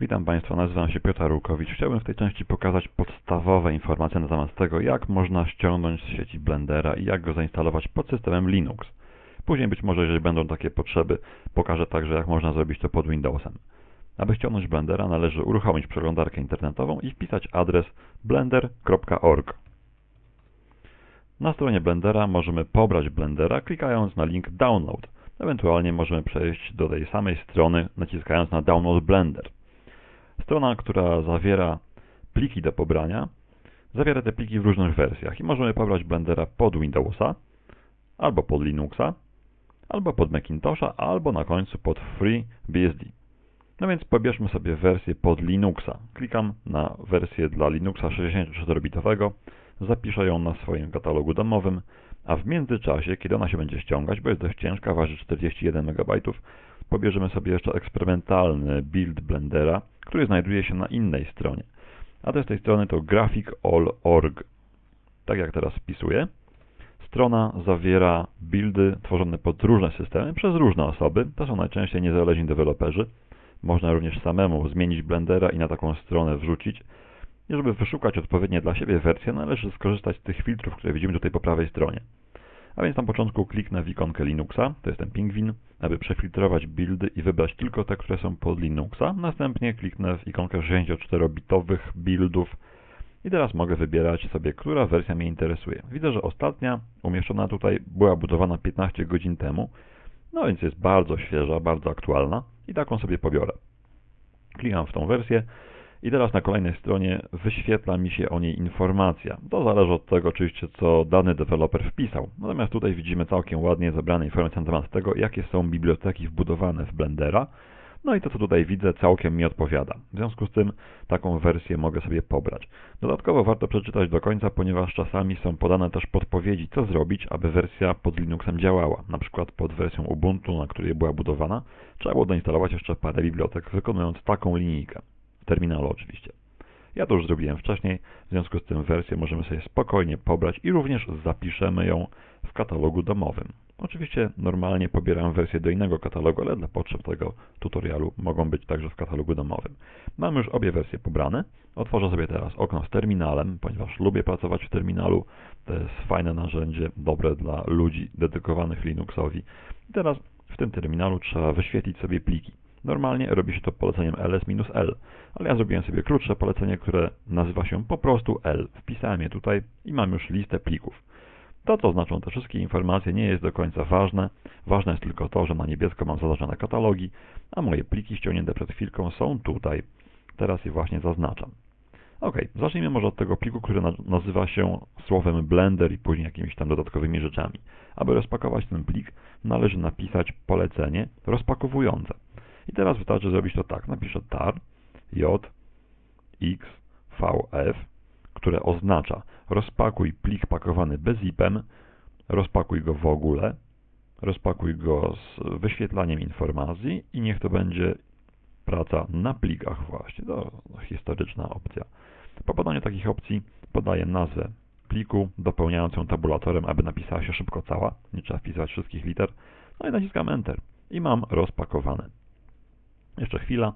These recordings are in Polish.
Witam Państwa, nazywam się Piotr Rukowicz. Chciałbym w tej części pokazać podstawowe informacje na temat tego, jak można ściągnąć z sieci Blendera i jak go zainstalować pod systemem Linux. Później być może, jeżeli będą takie potrzeby, pokażę także, jak można zrobić to pod Windowsem. Aby ściągnąć Blendera, należy uruchomić przeglądarkę internetową i wpisać adres blender.org. Na stronie Blendera możemy pobrać Blendera klikając na link Download. Ewentualnie możemy przejść do tej samej strony naciskając na Download Blender. Strona, która zawiera pliki do pobrania, zawiera te pliki w różnych wersjach i możemy pobrać Blendera pod Windowsa, albo pod Linuxa, albo pod Macintosha, albo na końcu pod FreeBSD. No więc pobierzmy sobie wersję pod Linuxa. Klikam na wersję dla Linuxa 64-bitowego, zapiszę ją na swoim katalogu domowym, a w międzyczasie, kiedy ona się będzie ściągać, bo jest dość ciężka, waży 41 MB, pobierzemy sobie jeszcze eksperymentalny build Blendera, który znajduje się na innej stronie. Adres tej strony to graphicall.org. Tak jak teraz wpisuję. Strona zawiera buildy tworzone pod różne systemy przez różne osoby. To są najczęściej niezależni deweloperzy. Można również samemu zmienić Blendera i na taką stronę wrzucić. I żeby wyszukać odpowiednie dla siebie wersje, należy skorzystać z tych filtrów, które widzimy tutaj po prawej stronie. A więc na początku kliknę w ikonkę Linuxa, to jest ten pingwin, aby przefiltrować buildy i wybrać tylko te, które są pod Linuxa. Następnie kliknę w ikonkę 64-bitowych buildów i teraz mogę wybierać sobie, która wersja mnie interesuje. Widzę, że ostatnia umieszczona tutaj była budowana 15 godzin temu, no więc jest bardzo świeża, bardzo aktualna i taką sobie pobiorę. Klikam w tą wersję i teraz na kolejnej stronie wyświetla mi się o niej informacja. To zależy od tego oczywiście, co dany deweloper wpisał. Natomiast tutaj widzimy całkiem ładnie zebrane informacje na temat tego, jakie są biblioteki wbudowane w Blendera. No i to, co tutaj widzę, całkiem mi odpowiada. W związku z tym taką wersję mogę sobie pobrać. Dodatkowo warto przeczytać do końca, ponieważ czasami są podane też podpowiedzi, co zrobić, aby wersja pod Linuxem działała. Na przykład pod wersją Ubuntu, na której była budowana, trzeba było doinstalować jeszcze parę bibliotek, wykonując taką linijkę terminalu oczywiście. Ja to już zrobiłem wcześniej, w związku z tym wersję możemy sobie spokojnie pobrać i również zapiszemy ją w katalogu domowym. Oczywiście normalnie pobieram wersję do innego katalogu, ale dla potrzeb tego tutorialu mogą być także w katalogu domowym. Mam już obie wersje pobrane. Otworzę sobie teraz okno z terminalem, ponieważ lubię pracować w terminalu. To jest fajne narzędzie, dobre dla ludzi dedykowanych Linuxowi. I teraz w tym terminalu trzeba wyświetlić sobie pliki. Normalnie robi się to poleceniem ls-l, ale ja zrobiłem sobie krótsze polecenie, które nazywa się po prostu l. Wpisałem je tutaj i mam już listę plików. To, co znaczą te wszystkie informacje, nie jest do końca ważne. Ważne jest tylko to, że na niebiesko mam zaznaczone katalogi, a moje pliki ściągnięte przed chwilką są tutaj. Teraz je właśnie zaznaczam. Ok, zacznijmy może od tego pliku, który nazywa się słowem Blender i później jakimiś tam dodatkowymi rzeczami. Aby rozpakować ten plik, należy napisać polecenie rozpakowujące. I teraz wystarczy zrobić to tak. Napiszę tar j x v f, które oznacza rozpakuj plik pakowany bezipem, rozpakuj go w ogóle, rozpakuj go z wyświetlaniem informacji i niech to będzie praca na plikach właśnie. To historyczna opcja. Po podaniu takich opcji podaję nazwę pliku, dopełniając ją tabulatorem, aby napisała się szybko cała. Nie trzeba wpisywać wszystkich liter. No i naciskam Enter. I mam rozpakowane. Jeszcze chwila,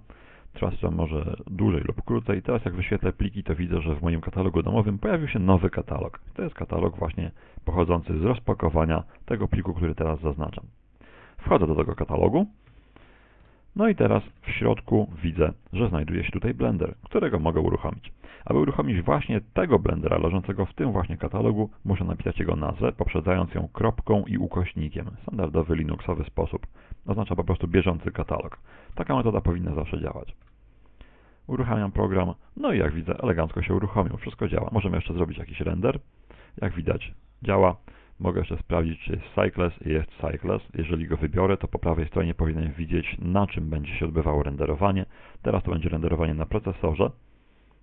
trwa może dłużej lub krócej. Teraz jak wyświetlę pliki, to widzę, że w moim katalogu domowym pojawił się nowy katalog. To jest katalog właśnie pochodzący z rozpakowania tego pliku, który teraz zaznaczam. Wchodzę do tego katalogu. No i teraz w środku widzę, że znajduje się tutaj Blender, którego mogę uruchomić. Aby uruchomić właśnie tego Blendera leżącego w tym właśnie katalogu, muszę napisać jego nazwę, poprzedzając ją kropką i ukośnikiem. Standardowy Linuxowy sposób. Oznacza po prostu bieżący katalog. Taka metoda powinna zawsze działać. Uruchamiam program, no i jak widzę, elegancko się uruchomił. Wszystko działa. Możemy jeszcze zrobić jakiś render. Jak widać, działa. Mogę jeszcze sprawdzić, czy jest Cycles. Jest Cycles. Jeżeli go wybiorę, to po prawej stronie powinienem widzieć, na czym będzie się odbywało renderowanie. Teraz to będzie renderowanie na procesorze.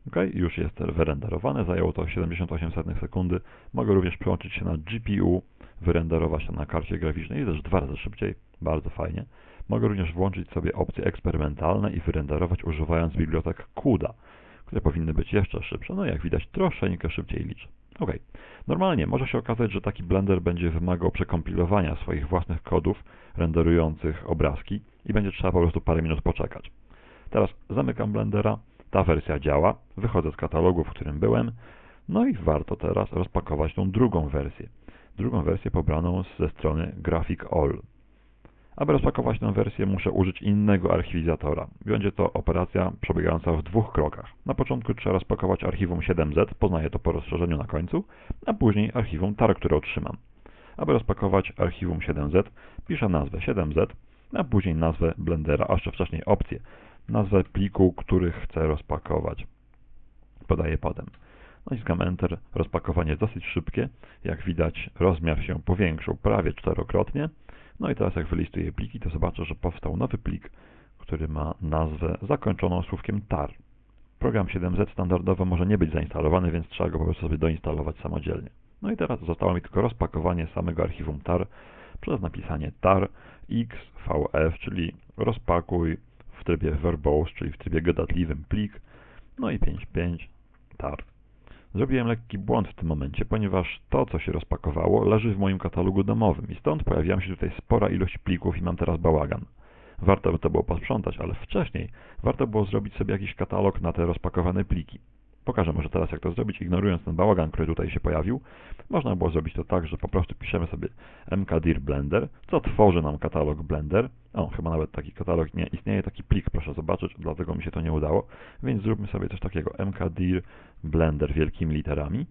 Ok, już jest wyrenderowane, zajęło to 78 sekundy. Mogę również przełączyć się na GPU, wyrenderować to na karcie graficznej, jest też dwa razy szybciej, bardzo fajnie. Mogę również włączyć sobie opcje eksperymentalne i wyrenderować używając bibliotek CUDA, które powinny być jeszcze szybsze. No jak widać, troszeczkę szybciej liczy. Ok, normalnie może się okazać, że taki Blender będzie wymagał przekompilowania swoich własnych kodów renderujących obrazki i będzie trzeba po prostu parę minut poczekać. Teraz zamykam Blendera, ta wersja działa, wychodzę z katalogu, w którym byłem, no i warto teraz rozpakować tą drugą wersję. Drugą wersję pobraną ze strony Graphic All. Aby rozpakować tę wersję muszę użyć innego archiwizatora. Będzie to operacja przebiegająca w dwóch krokach. Na początku trzeba rozpakować archiwum 7z, poznaję to po rozszerzeniu na końcu, a później archiwum tar, które otrzymam. Aby rozpakować archiwum 7z, piszę nazwę 7z, a później nazwę Blendera, a jeszcze wcześniej opcję, nazwę pliku, który chcę rozpakować. Podaję potem. Naciskam Enter, rozpakowanie jest dosyć szybkie. Jak widać rozmiar się powiększył prawie czterokrotnie. No i teraz jak wylistuję pliki, to zobaczę, że powstał nowy plik, który ma nazwę zakończoną słówkiem tar. Program 7z standardowo może nie być zainstalowany, więc trzeba go po prostu sobie doinstalować samodzielnie. No i teraz zostało mi tylko rozpakowanie samego archiwum tar przez napisanie tar xvf, czyli rozpakuj w trybie verbose, czyli w trybie gadatliwym plik, no i 5.5 tar. Zrobiłem lekki błąd w tym momencie, ponieważ to, co się rozpakowało, leży w moim katalogu domowym i stąd pojawiła się tutaj spora ilość plików i mam teraz bałagan. Warto by to było posprzątać, ale wcześniej warto było zrobić sobie jakiś katalog na te rozpakowane pliki. Pokażę może teraz, jak to zrobić, ignorując ten bałagan, który tutaj się pojawił. Można było zrobić to tak, że po prostu piszemy sobie mkdir blender, co tworzy nam katalog blender. O, chyba nawet taki katalog nie istnieje, taki plik, proszę zobaczyć, dlatego mi się to nie udało. Więc zróbmy sobie coś takiego, mkdir blender wielkimi literami.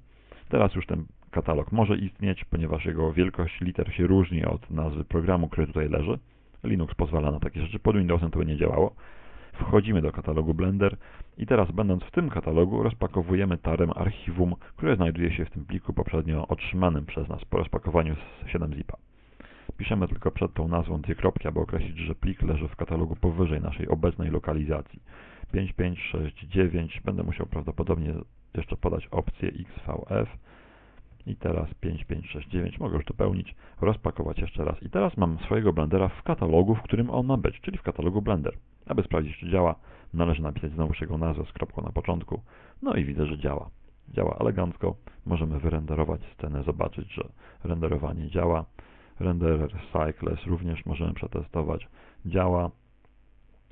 Teraz już ten katalog może istnieć, ponieważ jego wielkość liter się różni od nazwy programu, który tutaj leży. Linux pozwala na takie rzeczy, pod Windowsem to by nie działało. Wchodzimy do katalogu Blender i teraz będąc w tym katalogu rozpakowujemy tarem archiwum, które znajduje się w tym pliku poprzednio otrzymanym przez nas po rozpakowaniu z 7-zipa. Piszemy tylko przed tą nazwą dwie kropki, aby określić, że plik leży w katalogu powyżej naszej obecnej lokalizacji. 5569 będę musiał prawdopodobnie jeszcze podać opcję XVF i teraz 5569 mogę już dopełnić, rozpakować jeszcze raz i teraz mam swojego Blendera w katalogu, w którym on ma być, czyli w katalogu Blender. Aby sprawdzić, czy działa, należy napisać znowu jego nazwę z kropką na początku. No i widzę, że działa. Działa elegancko. Możemy wyrenderować scenę, zobaczyć, że renderowanie działa. Renderer Cycles również możemy przetestować. Działa.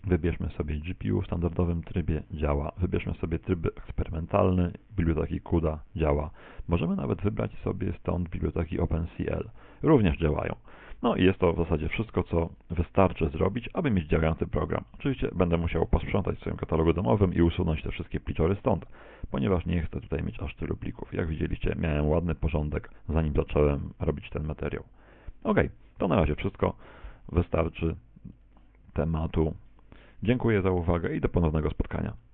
Wybierzmy sobie GPU w standardowym trybie, działa. Wybierzmy sobie tryb eksperymentalny, biblioteki CUDA, działa. Możemy nawet wybrać sobie stąd biblioteki OpenCL, również działają. No i jest to w zasadzie wszystko, co wystarczy zrobić, aby mieć działający program. Oczywiście będę musiał posprzątać w swoim katalogu domowym i usunąć te wszystkie pliczory stąd, ponieważ nie chcę tutaj mieć aż tylu plików. Jak widzieliście, miałem ładny porządek, zanim zacząłem robić ten materiał. Ok, to na razie wszystko. Wystarczy tematu. Dziękuję za uwagę i do ponownego spotkania.